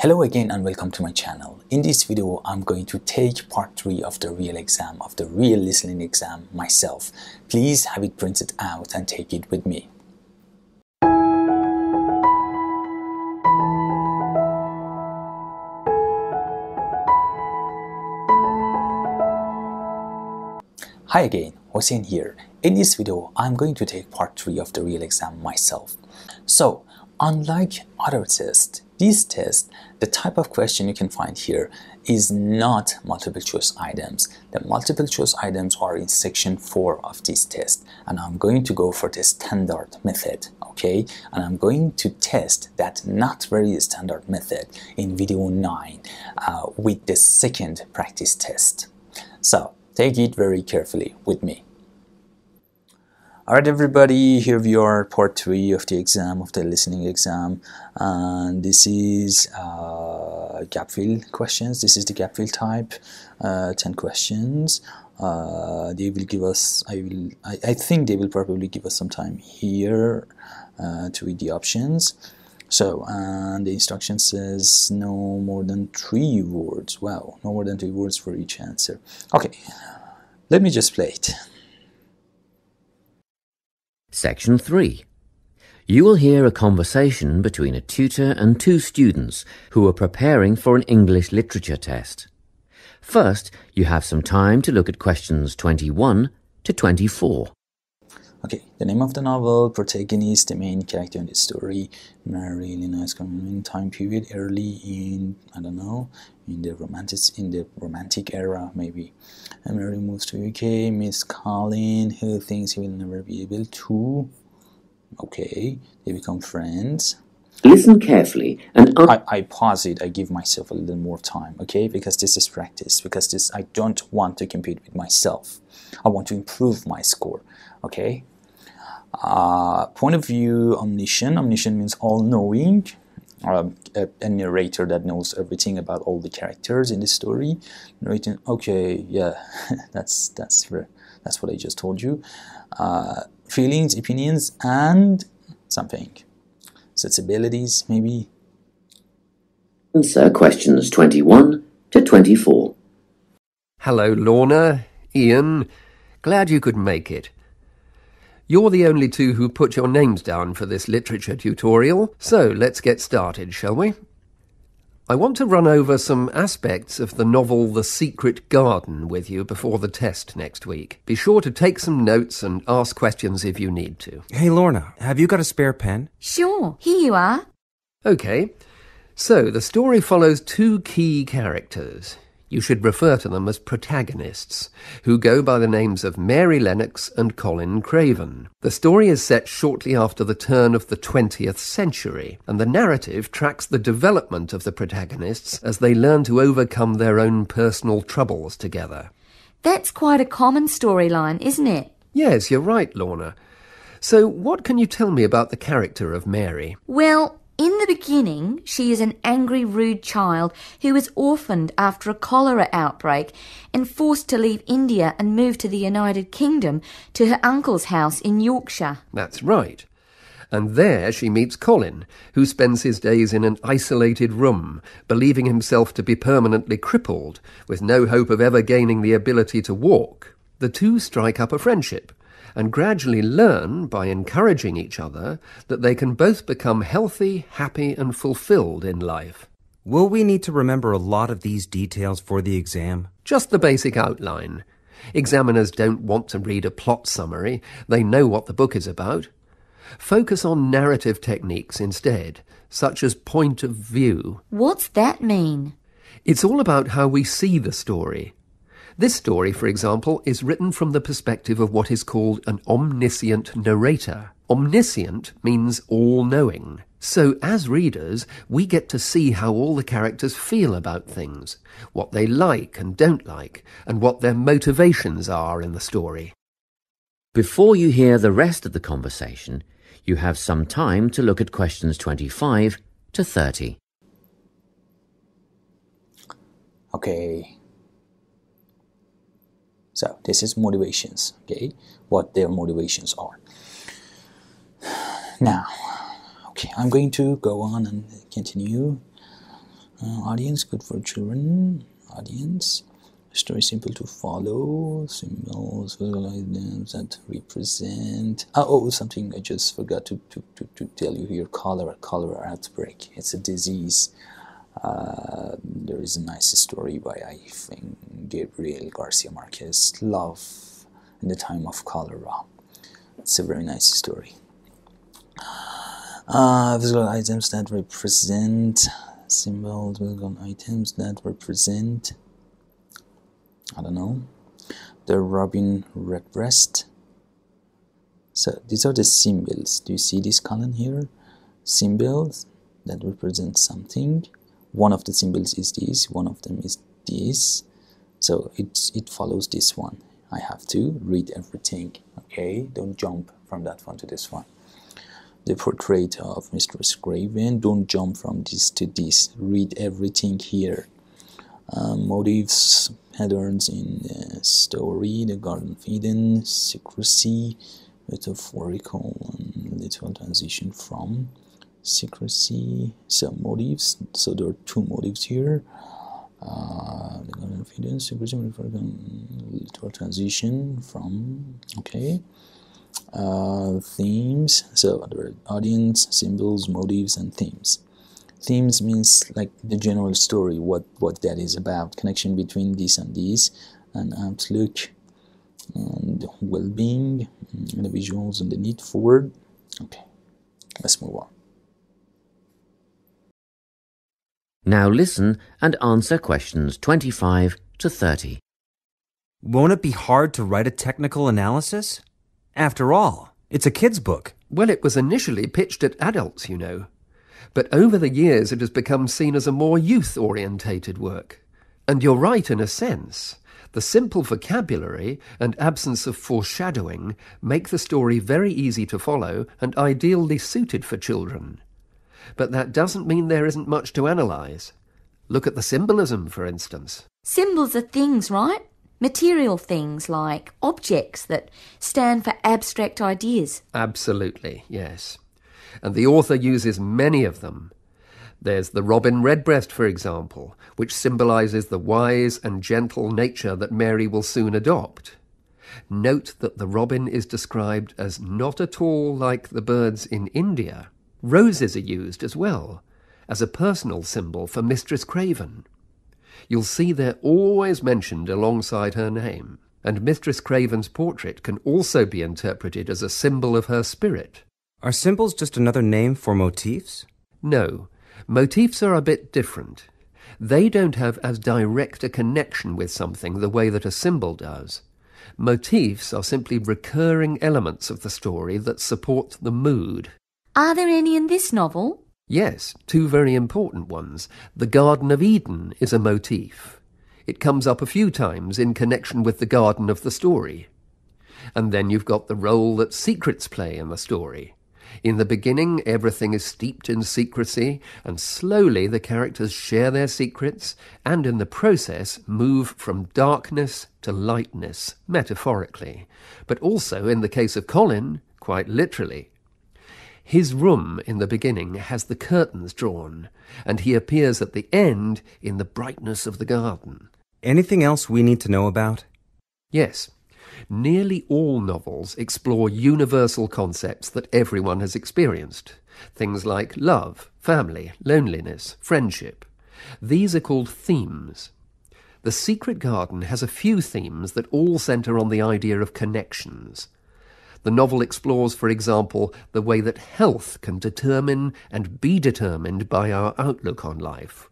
Hello again and welcome to my channel. In this video, I'm going to take part 3 of the real exam, of the real listening exam myself. Please have it printed out and take it with me. Hi again, Hossein here. In this video, I'm going to take part 3 of the real exam myself. So, unlike other tests, this test, the type of question you can find here is not multiple choice items. The multiple choice items are in section 4 of this test and I'm going to go for the standard method, okay? And I'm going to test that not very standard method in video 9 uh, with the second practice test. So, Take it very carefully with me. Alright everybody, here we are, part 3 of the exam, of the listening exam. And this is uh, gap fill questions. This is the gap fill type, uh, 10 questions. Uh, they will give us, I will, I, I, think they will probably give us some time here uh, to read the options. So, and the instruction says no more than three words. Wow, no more than three words for each answer. Okay, let me just play it. Section 3. You will hear a conversation between a tutor and two students who are preparing for an English literature test. First, you have some time to look at questions 21 to 24. Okay, the name of the novel, protagonist, the main character in the story, Mary, really nice in time period, early in I don't know, in the romantic in the romantic era maybe. And Mary moves to UK, Miss Colin, who thinks he will never be able to. Okay, they become friends. Listen carefully and I, I pause it. I give myself a little more time, okay? Because this is practice. Because this I don't want to compete with myself. I want to improve my score, okay? Uh, point of view omniscient. Omniscient means all knowing. Um, a, a, narrator that knows everything about all the characters in the story. Narrating, okay, yeah, that's that's that's what I just told you. Uh, feelings, opinions, and something. Sensibilities, maybe. Answer questions 21 to 24. Hello, Lorna, Ian. Glad you could make it. You're the only two who put your names down for this literature tutorial, so let's get started, shall we? I want to run over some aspects of the novel The Secret Garden with you before the test next week. Be sure to take some notes and ask questions if you need to. Hey, Lorna, have you got a spare pen? Sure, here you are. OK. So, the story follows two key characters. You should refer to them as protagonists, who go by the names of Mary Lennox and Colin Craven. The story is set shortly after the turn of the 20th century, and the narrative tracks the development of the protagonists as they learn to overcome their own personal troubles together. That's quite a common storyline, isn't it? Yes, you're right, Lorna. So, what can you tell me about the character of Mary? Well, in the beginning, she is an angry, rude child who is orphaned after a cholera outbreak and forced to leave India and move to the United Kingdom to her uncle's house in Yorkshire. That's right. And there she meets Colin, who spends his days in an isolated room, believing himself to be permanently crippled, with no hope of ever gaining the ability to walk. The two strike up a friendship and gradually learn by encouraging each other that they can both become healthy, happy, and fulfilled in life. Will we need to remember a lot of these details for the exam? Just the basic outline. Examiners don't want to read a plot summary, they know what the book is about. Focus on narrative techniques instead, such as point of view. What's that mean? It's all about how we see the story. This story, for example, is written from the perspective of what is called an omniscient narrator. Omniscient means all knowing. So, as readers, we get to see how all the characters feel about things, what they like and don't like, and what their motivations are in the story. Before you hear the rest of the conversation, you have some time to look at questions 25 to 30. Okay, so this is motivations, okay, what their motivations are. Now, okay, I'm going to go on and continue. Uh, audience good for children. Audience. Story simple to follow. Symbols, visualize them that represent. Oh, oh, something I just forgot to, to, to, to tell you here. Cholera, cholera outbreak. It's a disease. Uh, there is a nice story by I think Gabriel Garcia Marquez. Love in the time of cholera. It's a very nice story. Uh, visual items that represent symbols, visual items that represent, I don't know, the robin redbreast. So these are the symbols. Do you see this column here? Symbols that represent something. One of the symbols is this, one of them is this. So it, it follows this one. I have to read everything, okay? Don't jump from that one to this one the portrait of Mistress Craven. Don't jump from this to this. Read everything here. Uh, motives, patterns in the story, the Garden of Eden, secrecy, metaphorical and little transition from secrecy. So motives. So there are two motives here. Uh, the Garden secrecy, literal transition from. Okay uh, themes so there are audience symbols motives and themes themes means like the general story what what that is about connection between this and this and outlook and well-being visuals and the need forward okay let's move on Now listen and answer questions 25 to 30. Won't it be hard to write a technical analysis? After all, it's a kid's book. Well, it was initially pitched at adults, you know. But over the years, it has become seen as a more youth orientated work. And you're right in a sense. The simple vocabulary and absence of foreshadowing make the story very easy to follow and ideally suited for children. But that doesn't mean there isn't much to analyse. Look at the symbolism, for instance. Symbols are things, right? Material things like objects that stand for abstract ideas. Absolutely, yes. And the author uses many of them. There's the robin redbreast, for example, which symbolises the wise and gentle nature that Mary will soon adopt. Note that the robin is described as not at all like the birds in India. Roses are used as well, as a personal symbol for Mistress Craven. You'll see they're always mentioned alongside her name, and Mistress Craven's portrait can also be interpreted as a symbol of her spirit. Are symbols just another name for motifs? No, motifs are a bit different. They don't have as direct a connection with something the way that a symbol does. Motifs are simply recurring elements of the story that support the mood. Are there any in this novel? Yes, two very important ones. The Garden of Eden is a motif. It comes up a few times in connection with the garden of the story. And then you've got the role that secrets play in the story. In the beginning, everything is steeped in secrecy, and slowly the characters share their secrets, and in the process move from darkness to lightness, metaphorically, but also, in the case of Colin, quite literally. His room in the beginning has the curtains drawn, and he appears at the end in the brightness of the garden. Anything else we need to know about? Yes. Nearly all novels explore universal concepts that everyone has experienced. Things like love, family, loneliness, friendship. These are called themes. The Secret Garden has a few themes that all centre on the idea of connections. The novel explores, for example, the way that health can determine and be determined by our outlook on life.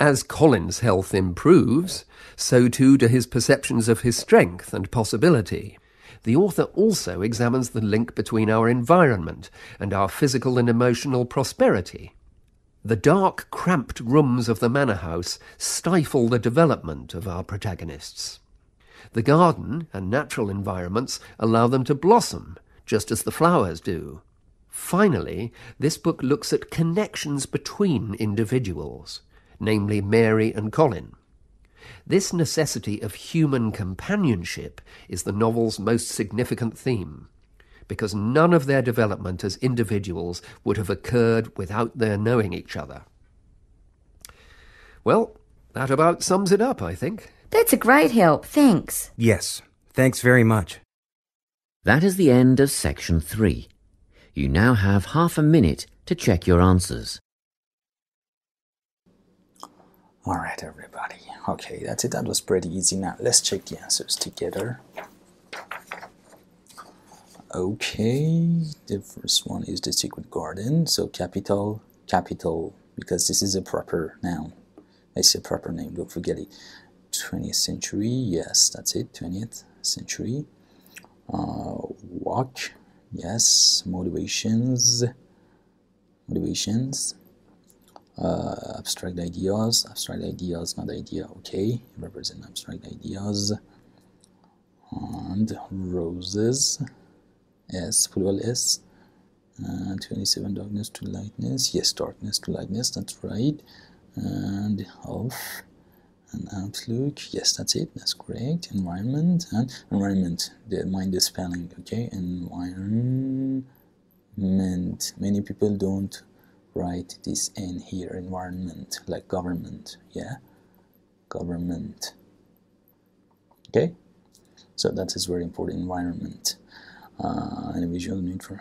As Colin's health improves, so too do his perceptions of his strength and possibility. The author also examines the link between our environment and our physical and emotional prosperity. The dark, cramped rooms of the manor house stifle the development of our protagonists. The garden and natural environments allow them to blossom, just as the flowers do. Finally, this book looks at connections between individuals, namely Mary and Colin. This necessity of human companionship is the novel's most significant theme, because none of their development as individuals would have occurred without their knowing each other. Well, that about sums it up, I think. That's a great help, thanks. Yes, thanks very much. That is the end of section three. You now have half a minute to check your answers. All right, everybody. Okay, that's it. That was pretty easy. Now let's check the answers together. Okay, the first one is the secret garden. So capital, capital, because this is a proper noun. It's a proper name. Don't forget it. 20th century. Yes, that's it. 20th century. Uh, walk. Yes. Motivations. Motivations uh, abstract ideas abstract ideas not idea okay represent abstract ideas and roses s plural s and 27 darkness to lightness yes darkness to lightness that's right and off and outlook. Yes that's it. That's correct. Environment and environment. The mind the spelling okay? Environment. Many people don't write this in here. Environment like government. Yeah? Government. Okay? So that is very important. Environment. Uh, and a visual need for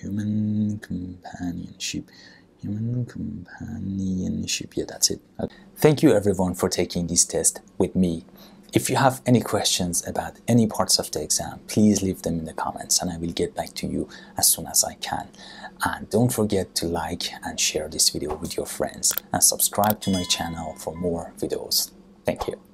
human companionship human companionship yeah that's it thank you everyone for taking this test with me if you have any questions about any parts of the exam, please leave them in the comments and I will get back to you as soon as I can. And don't forget to like and share this video with your friends and subscribe to my channel for more videos. Thank you.